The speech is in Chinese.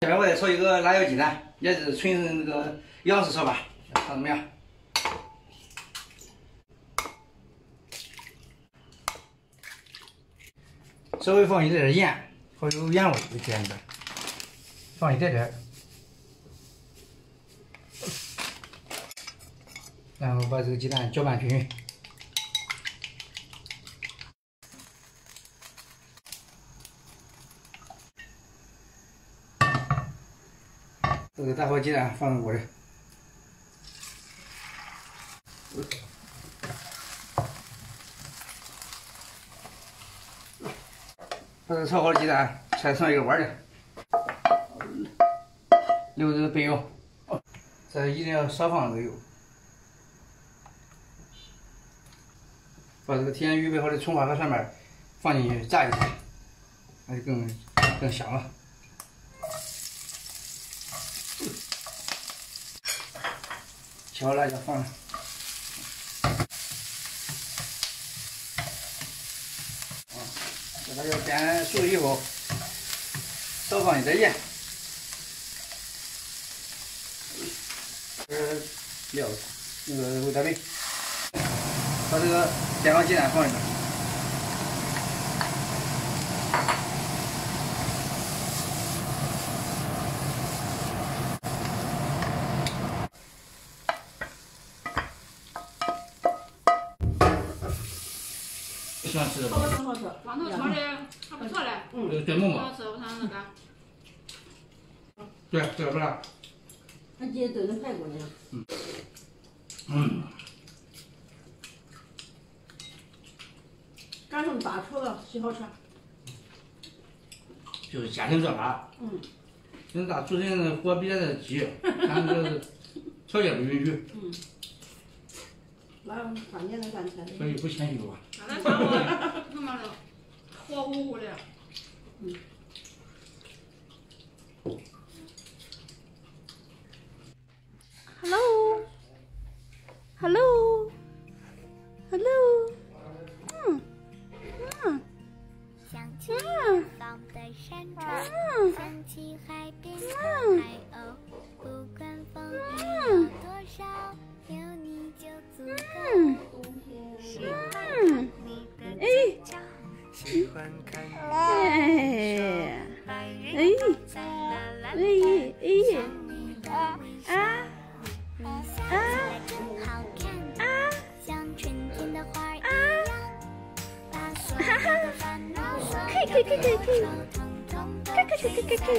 下面我再炒一个辣椒鸡蛋，也是纯那个洋式炒法，看怎么样？稍微放一点点盐，好有盐味的鸡蛋，放一点点，然后把这个鸡蛋搅拌均匀。这个打好鸡蛋放在锅里，把这炒好的鸡蛋切成一个碗里，留着备用，这一定要少放这个油。把这个提前预备好的葱花和蒜瓣放进去炸一下，那就更更香了。切好辣椒放上，啊，这辣椒煸熟以后，少放一点盐，这料那个味大米，把这个煸好鸡蛋放里边。喜欢吃的，好吃好吃，黄豆炒的还不错嘞，嗯，对馍馍，好吃，我尝那个。对对不啦？他今天炖的排骨呢。嗯，赶上大厨了，洗好吃。就是家庭做法。嗯。人大厨人的火比较的急，咱这个条件不允许，嗯。所以不谦虚吧。那咱家伙他妈的火乎乎的。嗯。Hello. Hello. Hello. 嗯嗯想起远方的山川，嗯想起海边海鸥，哎哎，哎想你的微笑，啊，啊啊样，把所有的烦恼、所可以可以可以可以可以可以可以可以。